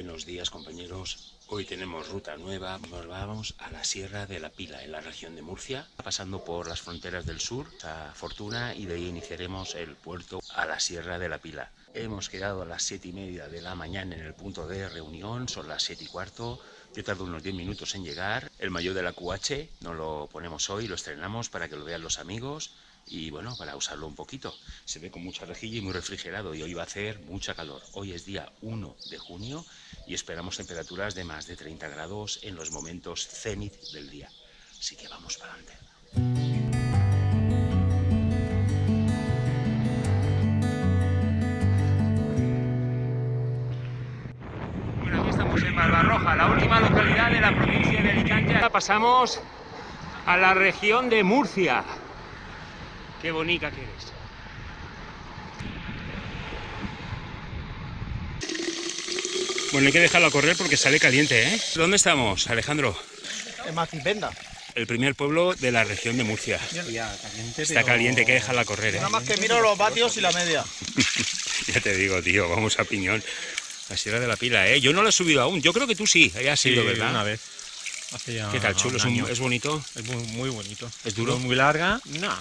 Buenos días compañeros, hoy tenemos ruta nueva, nos vamos a la Sierra de la Pila, en la región de Murcia, pasando por las fronteras del sur a Fortuna y de ahí iniciaremos el puerto a la Sierra de la Pila. Hemos quedado a las siete y media de la mañana en el punto de reunión, son las siete y cuarto, yo tardo unos 10 minutos en llegar, el mayor de la QH no lo ponemos hoy, lo estrenamos para que lo vean los amigos, y bueno, para usarlo un poquito. Se ve con mucha rejilla y muy refrigerado y hoy va a hacer mucha calor. Hoy es día 1 de junio y esperamos temperaturas de más de 30 grados en los momentos cenit del día. Así que vamos para adelante. Barbarroja, la última localidad de la provincia de Alicante. Pasamos a la región de Murcia. Qué bonita que eres. Bueno, hay que dejarlo correr porque sale caliente, ¿eh? ¿Dónde estamos, Alejandro? En Macipenda. El primer pueblo de la región de Murcia. Ya, caliente, Está caliente, hay que dejarla correr, ¿eh? Nada más que miro los vatios y la media. ya te digo, tío, vamos a piñón. La Sierra de la Pila, ¿eh? Yo no la he subido aún. Yo creo que tú sí, ya has ido, ¿verdad? una vez. Hace ya ¿Qué tal, chulo? ¿Es, un un- año. es bonito? Es muy, muy bonito. ¿Es duro? muy larga? No.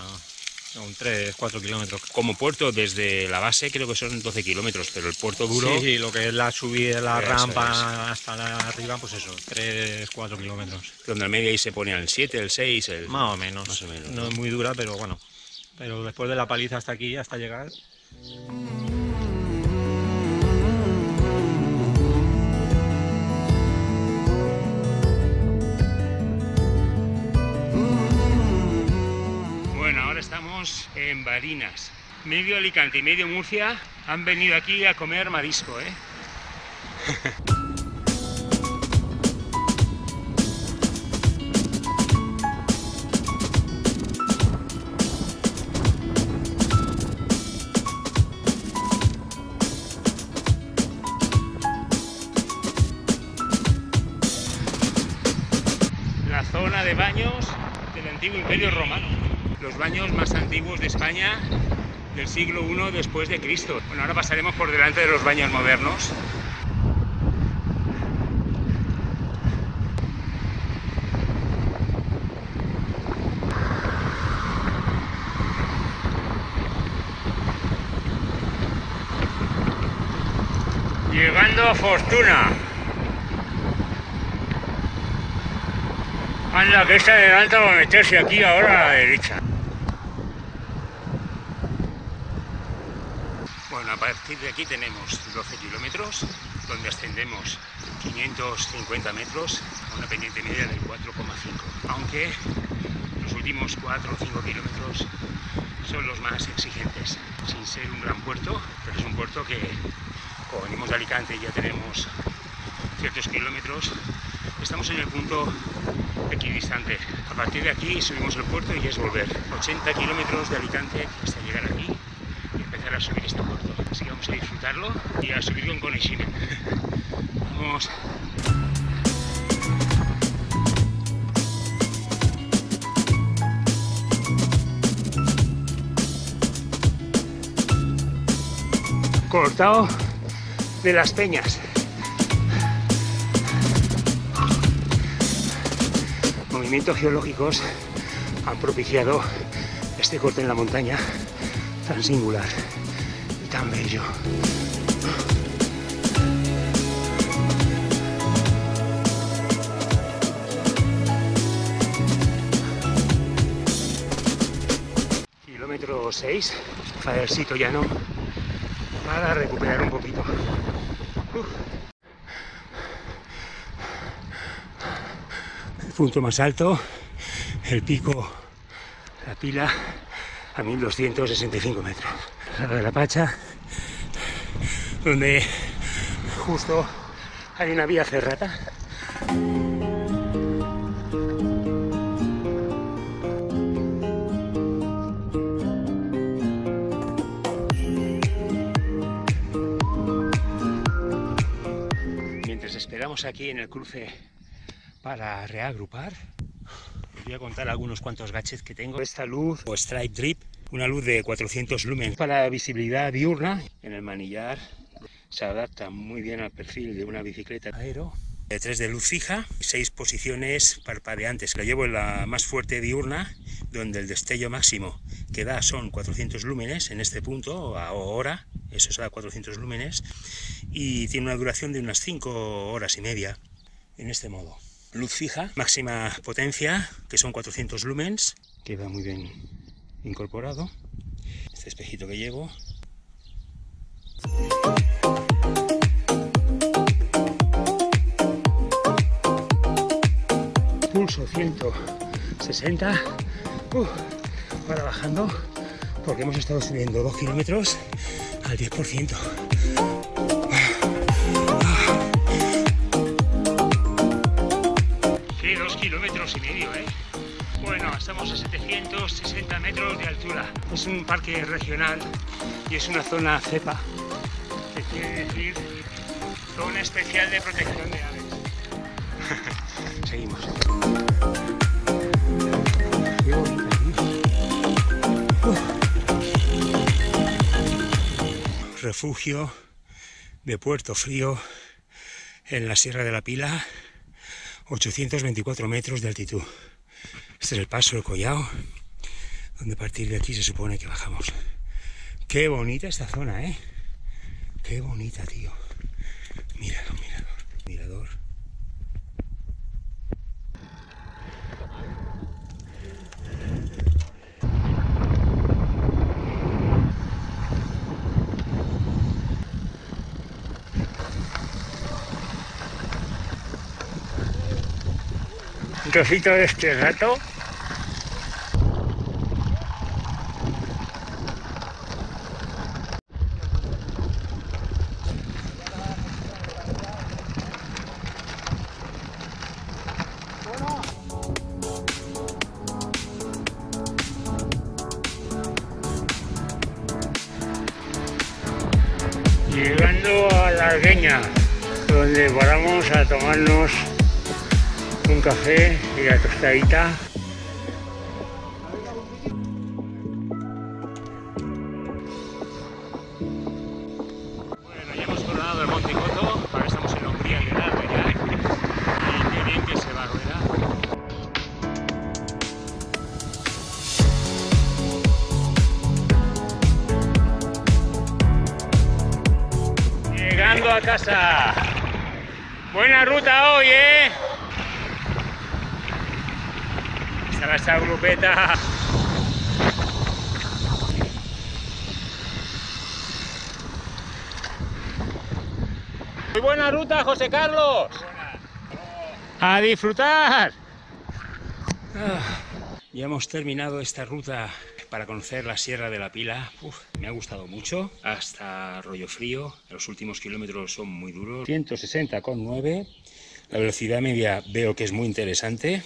Son 3, 4 kilómetros. Como puerto, desde la base creo que son 12 kilómetros, pero el puerto duro... Sí, sí, lo que es la subida, la Eso rampa hasta la arriba, pues eso, 3, 4 kilómetros. Donde al medio ahí se pone el 7, el 6, el... Más o menos. Más o menos, No ¿no? es muy dura, pero bueno. Pero después de la paliza hasta aquí, hasta llegar, en Barinas. Medio Alicante y medio Murcia han venido aquí a comer marisco, ¿eh? baños más antiguos de España del siglo I después de Cristo. Bueno, ahora pasaremos por delante de los baños modernos. Llegando a Fortuna. Anda, que esta adelanta va a meterse aquí ahora a la derecha. Bueno, a partir de aquí tenemos 12 kilómetros, donde ascendemos 550 metros a una pendiente media del 4,5. Aunque los últimos 4 o 5 kilómetros son los más exigentes, sin ser un gran puerto, pero es un puerto que, como venimos de Alicante y ya tenemos ciertos kilómetros, estamos en el punto equidistante. A partir de aquí subimos el puerto y es volver. 80 kilómetros de Alicante hasta llegar aquí a subir este puerto. Así que vamos a disfrutarlo y a subir con Koneshimen. Vamos. Cortado de las peñas. movimientos geológicos han propiciado este corte en la montaña tan singular tan bello. Kilómetro 6, fadercito llano para recuperar un poquito. Uf. El punto más alto, el pico, la pila, a 1265 metros. La de la Pacha, donde justo hay una vía ferrata. Mientras esperamos aquí en el cruce para reagrupar. Os voy a contar algunos cuantos gadgets que tengo. Esta luz o Stripe Drip, una luz de 400 lumens para visibilidad diurna en el manillar Se adapta muy bien al perfil de una bicicleta aero. De 3 de luz fija, 6 posiciones parpadeantes. Lo llevo en la más fuerte diurna, donde el destello máximo que da son 400 lúmenes en este punto, a hora, eso se da 400 lúmenes, y tiene una duración de unas 5 horas y media, en este modo. Luz fija, máxima potencia, que son 400 lumens, que va muy bien incorporado. Este espejito que llevo. Pulso 160. Uh, ahora bajando porque hemos estado subiendo 2 kilómetros al 10%. Sí, 2 kilómetros y medio, ¿eh? Bueno, estamos a 760 metros de altura. Es un parque regional y es una zona cepa, que quiere decir zona especial de protección de aves. Seguimos. Refugio de Puerto Frío en la Sierra de la Pila, 824 metros de altitud. Este es el paso del Collao, donde a partir de aquí se supone que bajamos. Qué bonita esta zona, ¿eh? Qué bonita, tío. Mirador, Un trocito de este rato Llegando a la Argueña, donde paramos a tomarnos un café y la tostadita. Bueno, ya hemos coronado el Monte Coto, ahora estamos en Hungría de largo ya. Y qué bien que se va, ¿verdad? Llegando a casa. Buena ruta hoy, ¿eh? Esta esta grupeta. Muy buena ruta, José Carlos. A disfrutar. Ah, Ya hemos terminado esta ruta para conocer la Sierra de la Pila. Uf, me ha gustado mucho. Hasta Arroyo Frío. Los últimos kilómetros son muy duros. 160,9. La velocidad media veo que es muy interesante.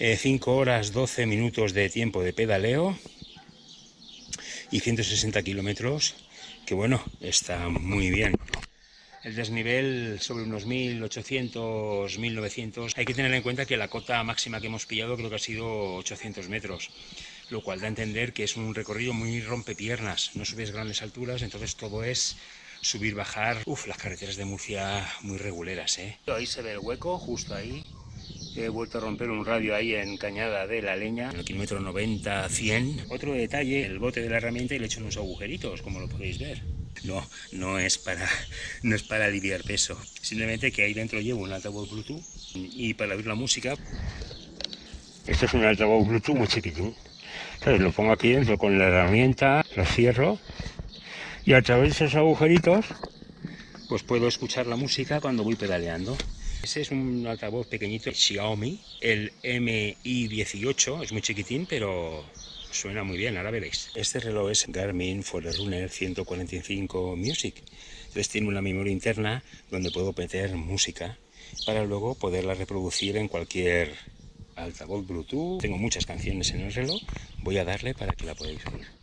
5 horas 12 minutos de tiempo de pedaleo y 160 kilómetros, que bueno, está muy bien. El desnivel sobre unos 1800, 1900. Hay que tener en cuenta que la cota máxima que hemos pillado creo que ha sido 800 metros, lo cual da a entender que es un recorrido muy rompepiernas. No subes grandes alturas, entonces todo es subir, bajar. Uf, las carreteras de Murcia muy reguleras, ¿eh? Ahí se ve el hueco, justo ahí. He vuelto a romper un radio ahí en Cañada de la Leña, en el kilómetro 90-100. Otro detalle, el bote de la herramienta y le he hecho unos agujeritos, como lo podéis ver. No, no es para, no es para aliviar peso. Simplemente que ahí dentro llevo un altavoz Bluetooth y para oír la música. Esto es un altavoz Bluetooth muy chiquitín. Entonces lo pongo aquí dentro con la herramienta, lo cierro y a través de esos agujeritos pues puedo escuchar la música cuando voy pedaleando. Ese es un altavoz pequeñito Xiaomi, el MI18, es muy chiquitín, pero suena muy bien, ahora veréis. Este reloj es Garmin Forerunner 145 Music. Entonces tiene una memoria interna donde puedo meter música para luego poderla reproducir en cualquier altavoz Bluetooth. Tengo muchas canciones en el reloj, voy a darle para que la podáis oír.